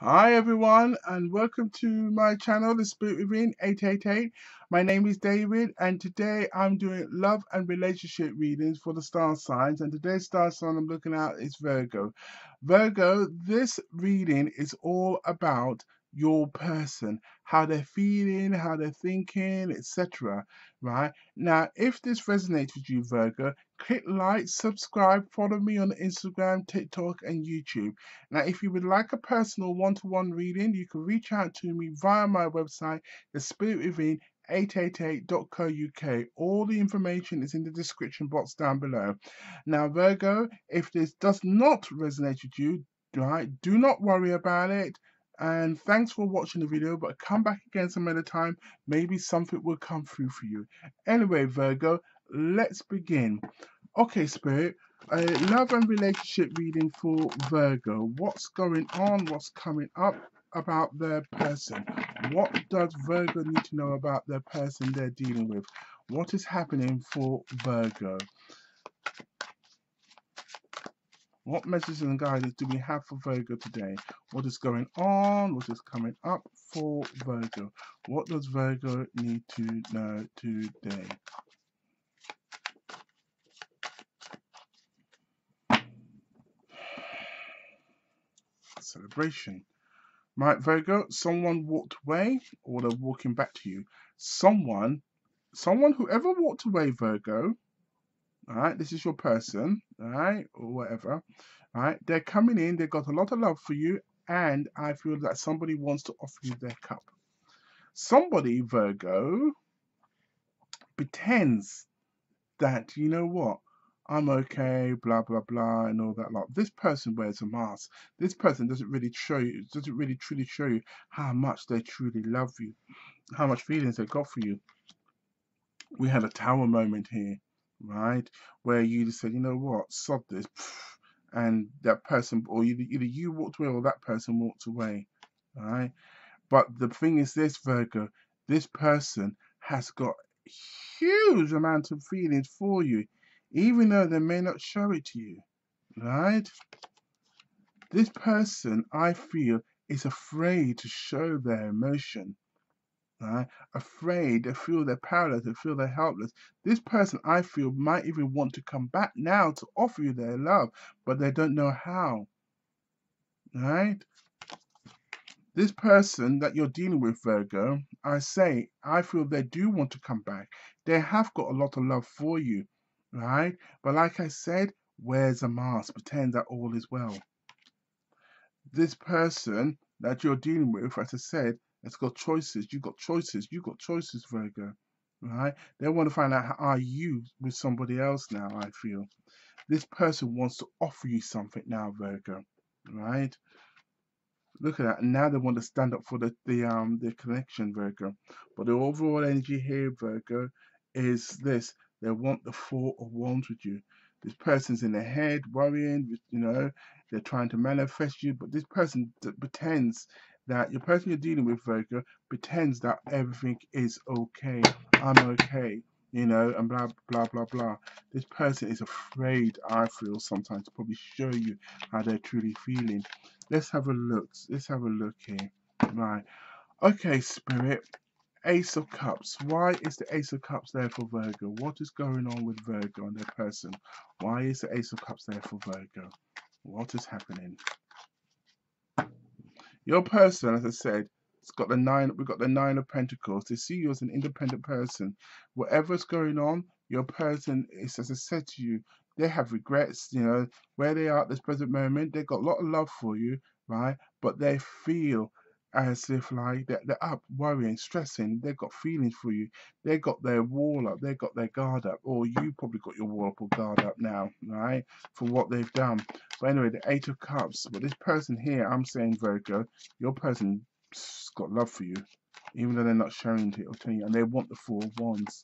Hi everyone and welcome to my channel The Spirit Within 888. My name is David and today I'm doing love and relationship readings for the star signs and today's star sign I'm looking at is Virgo. Virgo, this reading is all about your person, how they're feeling, how they're thinking, etc. Right? Now, if this resonates with you Virgo, click like, subscribe, follow me on Instagram, TikTok and YouTube. Now, if you would like a personal one to one reading, you can reach out to me via my website, The Spirit Within. 888.co.uk. All the information is in the description box down below. Now, Virgo, if this does not resonate with you, right, do not worry about it. And thanks for watching the video, but come back again some other time. Maybe something will come through for you. Anyway, Virgo, let's begin. Okay, Spirit, a love and relationship reading for Virgo. What's going on? What's coming up about their person? What does Virgo need to know about their person they're dealing with? What is happening for Virgo? What messages and guidance do we have for Virgo today? What is going on? What is coming up for Virgo? What does Virgo need to know today? Celebration. Right, Virgo, someone walked away or they're walking back to you. Someone, someone, whoever walked away, Virgo, all right, this is your person, all right, or whatever, all right, they're coming in, they've got a lot of love for you, and I feel that somebody wants to offer you their cup. Somebody, Virgo, pretends that, you know what, I'm okay, blah blah blah, and all that lot. This person wears a mask. This person doesn't really show you, doesn't really truly show you how much they truly love you, how much feelings they've got for you. We had a tower moment here, right, where you just said, you know what, sod this, and that person, or either, either you walked away or that person walked away, right. But the thing is, this Virgo, this person has got huge amount of feelings for you even though they may not show it to you, right? This person, I feel, is afraid to show their emotion, right? Afraid, they feel they're powerless, they feel they're helpless. This person, I feel, might even want to come back now to offer you their love, but they don't know how, right? This person that you're dealing with, Virgo, I say, I feel they do want to come back. They have got a lot of love for you right? But like I said, wears a mask, pretend that all is well. This person that you're dealing with, as I said, has got choices. You've got choices. You've got choices, Virgo. Right? They want to find out how are you with somebody else now, I feel. This person wants to offer you something now, Virgo. Right? Look at that. And now they want to stand up for the, the um the connection, Virgo. But the overall energy here, Virgo, is this. They want the four of wands with you. This person's in their head worrying, you know, they're trying to manifest you, but this person pretends that your person you're dealing with, Virgo, pretends that everything is okay. I'm okay, you know, and blah, blah, blah, blah. This person is afraid, I feel, sometimes to probably show you how they're truly feeling. Let's have a look. Let's have a look here. Right. Okay, Spirit. Ace of Cups. Why is the Ace of Cups there for Virgo? What is going on with Virgo and their person? Why is the Ace of Cups there for Virgo? What is happening? Your person, as I said, it's got the nine. We've got the nine of Pentacles. They see you as an independent person. Whatever's going on, your person is, as I said to you, they have regrets. You know where they are at this present moment. They've got a lot of love for you, right? But they feel as if like they're, they're up worrying, stressing. They've got feelings for you. they've got their wall up. they've got their guard up, or you probably got your wall up or guard up now, right? For what they've done. But anyway, the Eight of Cups. But this person here, I'm saying Virgo, your person's got love for you, even though they're not showing it or telling you, and they want the Four of Wands,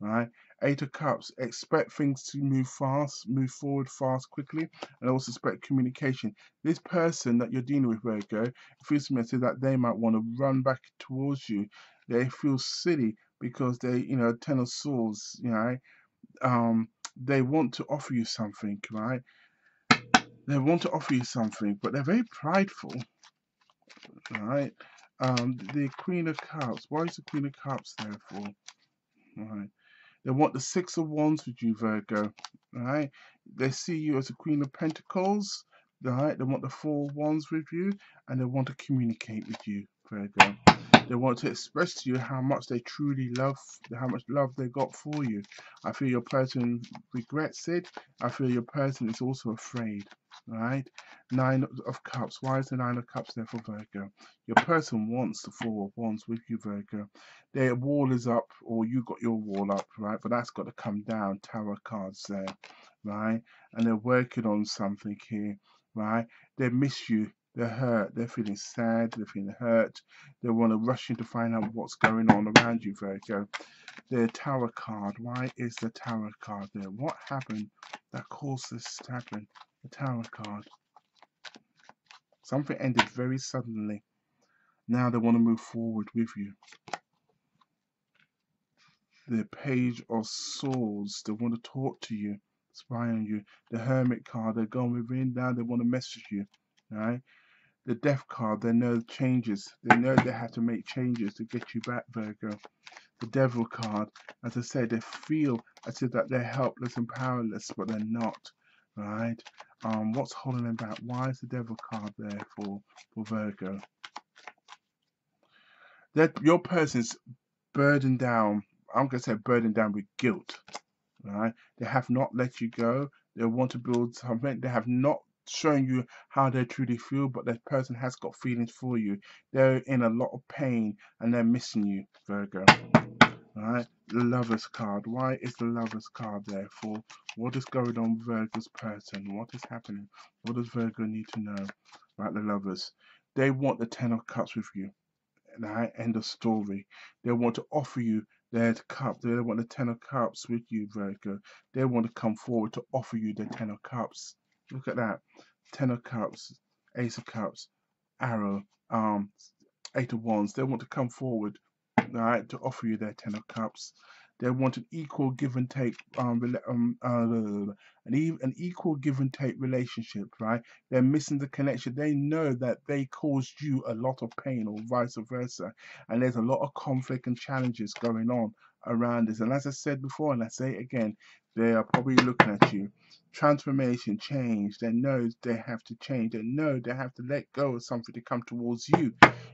right? Eight of Cups, expect things to move fast, move forward fast, quickly, and also expect communication. This person that you're dealing with, Virgo, feels to me that they might want to run back towards you. They feel silly because they, you know, Ten of Swords, you know, um, they want to offer you something, right? They want to offer you something, but they're very prideful. right? Um, the Queen of Cups. Why is the Queen of Cups there for? Right. They want the Six of Wands with you, Virgo. Right. They see you as a Queen of Pentacles. Right. They want the Four of Wands with you, and they want to communicate with you, Virgo. They want to express to you how much they truly love, how much love they got for you. I feel your person regrets it. I feel your person is also afraid. Right? Nine of Cups. Why is the Nine of Cups there for Virgo? Your person wants the Four of Wands with you, Virgo. Their wall is up, or you got your wall up, right? But that's got to come down. Tower cards there, right? And they're working on something here, right? They miss you they're hurt, they're feeling sad, they're feeling hurt, they want to rush in to find out what's going on around you, Virgo. The Tower card, why is the Tower card there? What happened that caused this to happen? The Tower card. Something ended very suddenly. Now they want to move forward with you. The Page of Swords, they want to talk to you, spy on you. The Hermit card, they're going within, now they want to message you. Right? The death card, they know the changes. They know they have to make changes to get you back, Virgo. The devil card, as I said, they feel as if that they're helpless and powerless, but they're not. Right? Um, what's holding them back? Why is the devil card there for, for Virgo? That your person's burdened down. I'm gonna say burdened down with guilt. Right? They have not let you go. They want to build something. They have not showing you how they truly feel, but that person has got feelings for you. They're in a lot of pain and they're missing you, Virgo. Alright, the Lover's card. Why is the Lover's card there for? What is going on with Virgo's person? What is happening? What does Virgo need to know about the Lovers? They want the Ten of Cups with you. Right, end of story. They want to offer you their cup. They want the Ten of Cups with you, Virgo. They want to come forward to offer you the Ten of Cups. Look at that. Ten of Cups, Ace of Cups, Arrow, um, Eight of Wands. They want to come forward, right, to offer you their Ten of Cups. They want an equal give and take, um, um uh, an, e an equal give and take relationship, right? They're missing the connection. They know that they caused you a lot of pain, or vice versa, and there's a lot of conflict and challenges going on around this. And as I said before, and I say it again, they are probably looking at you. Transformation, change. They know they have to change. They know they have to let go of something to come towards you,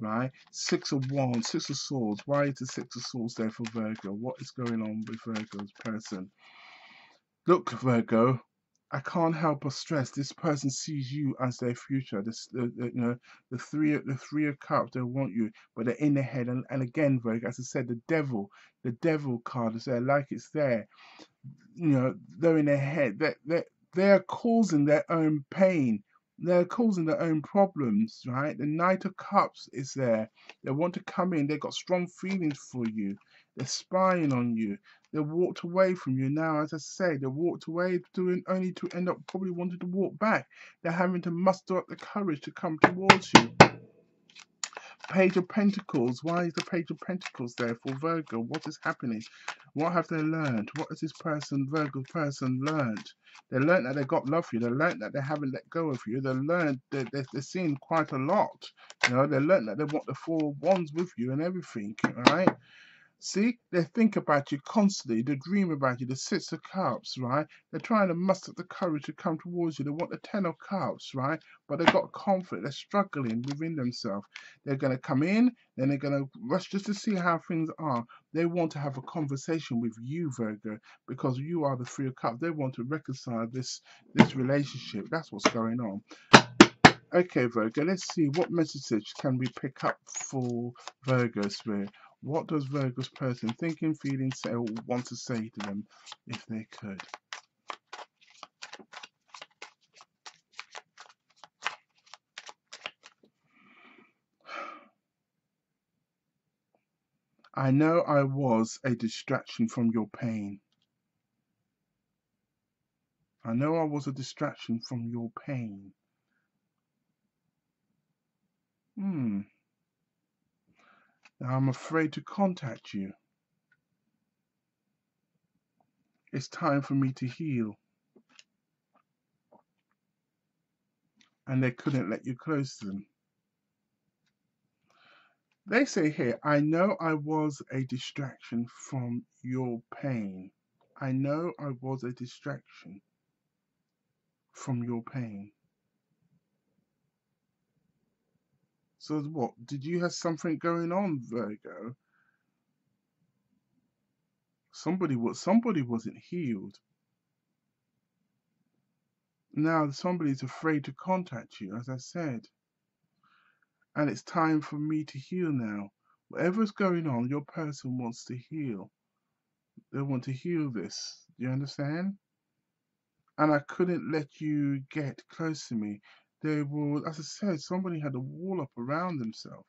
right? Six of Wands, Six of Swords. Why is the Six of Swords there for Virgo? What is going on with Virgo's person? Look, Virgo, I can't help but stress this person sees you as their future. This, the, the, you know, the three, the three of cups. They want you, but they're in their head. And, and again, Virgo, as I said, the devil, the devil card is there, like it's there. You know, they're in their head. They they they're causing their own pain. They're causing their own problems, right? The Knight of Cups is there. They want to come in. They've got strong feelings for you. They're spying on you. They walked away from you. Now, as I say, they walked away doing only to end up probably wanting to walk back. They're having to muster up the courage to come towards you. Page of Pentacles. Why is the Page of Pentacles there for Virgo? What is happening? What have they learned? What has this person, Virgo person, learned? They learned that they got love for you. They learned that they haven't let go of you. They learned that they, they've seen quite a lot. You know, they learned that they want the four wands with you and everything. All right. See, they think about you constantly. They dream about you. The Six of Cups, right? They're trying to muster the courage to come towards you. They want the Ten of Cups, right? But they've got conflict. They're struggling within themselves. They're going to come in, then they're going to rush just to see how things are. They want to have a conversation with you, Virgo, because you are the Three of Cups. They want to reconcile this this relationship. That's what's going on. Okay, Virgo, let's see what message can we pick up for Virgo Spirit. What does Virgo's person thinking, feeling, say, or want to say to them if they could? I know I was a distraction from your pain. I know I was a distraction from your pain. Hmm. Now I'm afraid to contact you. It's time for me to heal. And they couldn't let you close to them. They say here, I know I was a distraction from your pain. I know I was a distraction from your pain. So what? Did you have something going on, Virgo? Somebody was somebody wasn't healed. Now somebody's afraid to contact you, as I said. And it's time for me to heal now. Whatever's going on, your person wants to heal. They want to heal this. Do you understand? And I couldn't let you get close to me. They will, as I said, somebody had a wall up around themselves.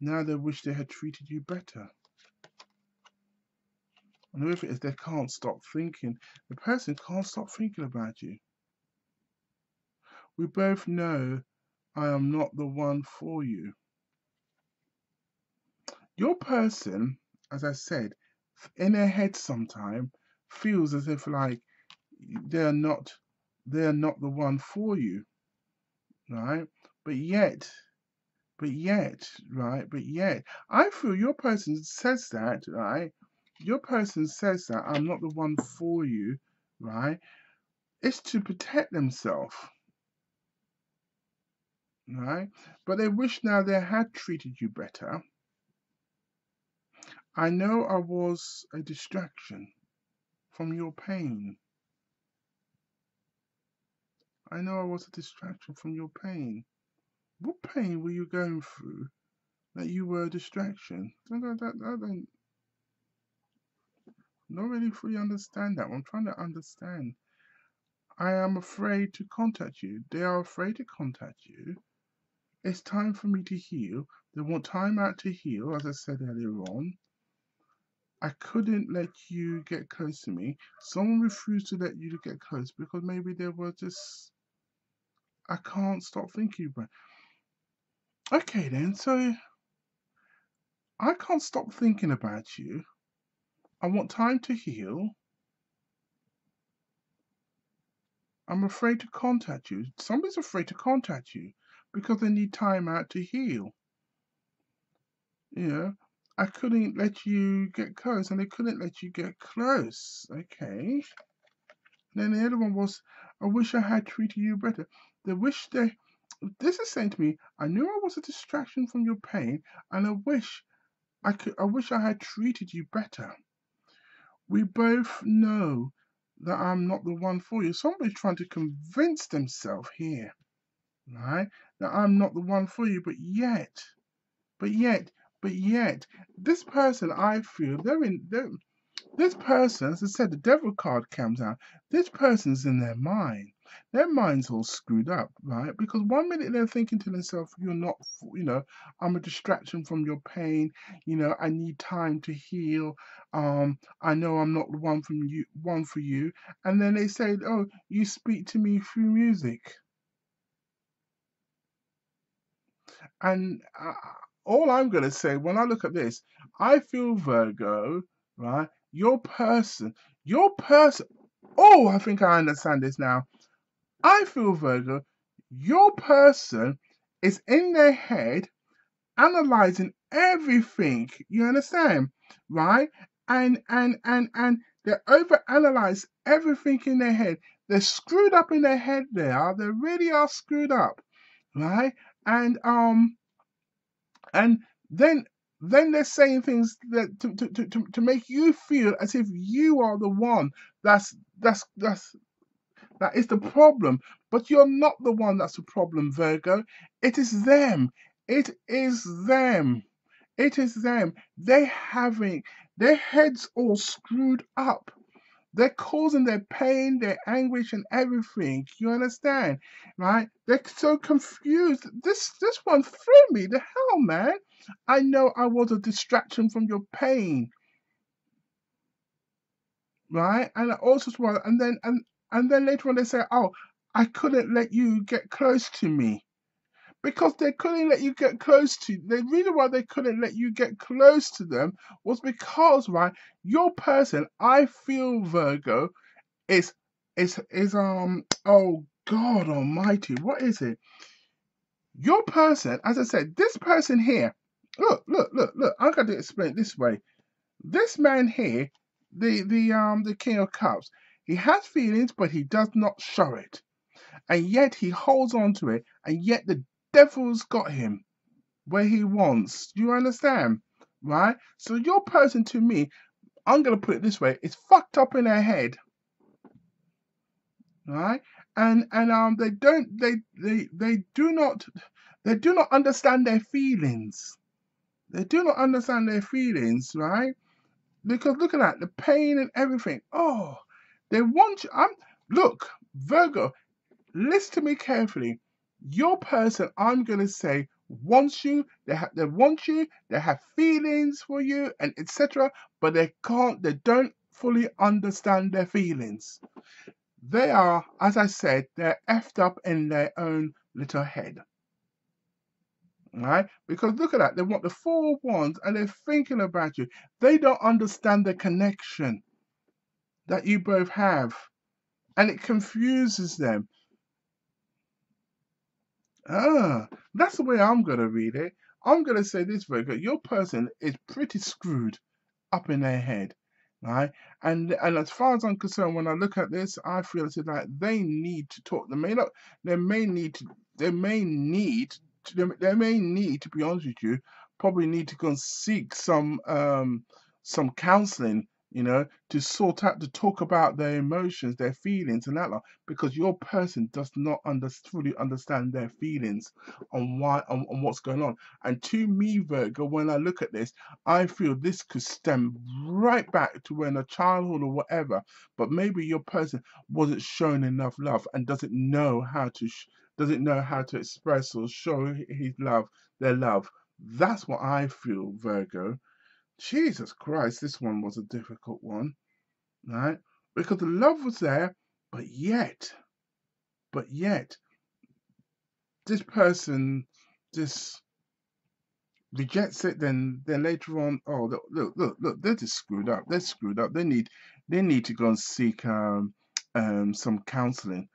Now they wish they had treated you better. And whoever it is, they can't stop thinking. The person can't stop thinking about you. We both know I am not the one for you. Your person, as I said, in their head sometime feels as if like they're not they're not the one for you. Right? But yet but yet, right, but yet, I feel your person says that, right? Your person says that I'm not the one for you, right? It's to protect themselves right? But they wish now they had treated you better. I know I was a distraction from your pain. I know I was a distraction from your pain. What pain were you going through that you were a distraction? I don't, I don't, not really fully understand that. I'm trying to understand. I am afraid to contact you. They are afraid to contact you it's time for me to heal. They want time out to heal, as I said earlier on. I couldn't let you get close to me. Someone refused to let you get close because maybe they were just. I can't stop thinking about. Okay, then, so I can't stop thinking about you. I want time to heal. I'm afraid to contact you. Somebody's afraid to contact you because they need time out to heal. You know, I couldn't let you get close, and they couldn't let you get close. Okay. And then the other one was, I wish I had treated you better. They wish they. This is saying to me, I knew I was a distraction from your pain, and I wish I could. I wish I had treated you better. We both know that I'm not the one for you. Somebody's trying to convince themselves here right? That I'm not the one for you, but yet, but yet, but yet, this person I feel they're in they're, this person, as I said, the devil card comes out. This person's in their mind. Their mind's all screwed up, right? Because one minute they're thinking to themselves, "You're not, you know, I'm a distraction from your pain. You know, I need time to heal. Um, I know I'm not the one from you, one for you." And then they say, "Oh, you speak to me through music." And uh, all I'm going to say when I look at this, I feel Virgo, right? Your person, your person. Oh, I think I understand this now. I feel Virgo, your person is in their head analyzing everything. You understand? Right? And and and and they overanalyze everything in their head. They're screwed up in their head they are. They really are screwed up. Right? and um and then then they're saying things that to, to, to, to make you feel as if you are the one that's that's that's that is the problem but you're not the one that's the problem virgo it is them it is them it is them they having their heads all screwed up they're causing their pain, their anguish, and everything. You understand, right? They're so confused. This this one threw me. The hell, man! I know I was a distraction from your pain, right? And I also, and then and and then later on they say, "Oh, I couldn't let you get close to me." because they couldn't let you get close to the reason why they couldn't let you get close to them was because right your person i feel virgo is is is um oh god almighty what is it Your person, as I said, this person here, look, look, look, look, I'm going to explain it this way. This man here, the the um the King of Cups, he has feelings, but he does not show it. And yet he holds on to it, and yet the devil's got him where he wants. Do you understand? Right? So your person to me, I'm gonna put it this way, is fucked up in their head. Right? And and um they don't they they they do not they do not understand their feelings. They do not understand their feelings, right? Because look at that, the pain and everything. Oh, they want you. I'm look, Virgo, listen to me carefully. Your person, I'm gonna say, wants you. They have they want you. They have feelings for you, and etc. But they can't. They don't fully understand their feelings. They are, as I said, they're effed up in their own little head. Right? Because look at that. They want the four wands and they're thinking about you. They don't understand the connection that you both have. And it confuses them. Ah, that's the way I'm going to read it. I'm going to say this, Virgo. Your person is pretty screwed up in their head, right? And and as far as I'm concerned, when I look at this, I feel it's like they need to talk. They may not. They may need to. They may need. To, they may need to be honest with you. Probably need to go and seek some um some counseling you know, to sort out, to talk about their emotions, their feelings, and that, lot, because your person does not under, fully understand their feelings on why on, on what's going on. And to me, Virgo, when I look at this, I feel this could stem right back to when a childhood or whatever, but maybe your person wasn't shown enough love and doesn't know how to doesn't know how to express or show his love, their love. That's what I feel, Virgo. Jesus Christ, this one was a difficult one, right? Because the love was there, but yet, but yet, this person just rejects it. Then, then later on, oh look, look, look, look, they're just screwed up. They're screwed up. They need, they need to go and seek um, um, some counseling.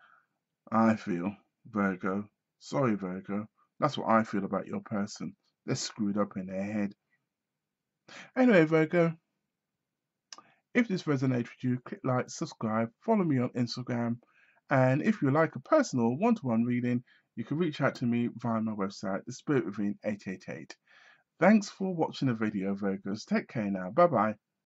I feel Virgo. Sorry, Virgo. That's what I feel about your person. They're screwed up in their head. Anyway, Virgo, if this resonates with you, click like, subscribe, follow me on Instagram, and if you like a personal one-to-one reading, you can reach out to me via my website, The Spirit Within 888. Thanks for watching the video, Virgos. Take care now. Bye-bye.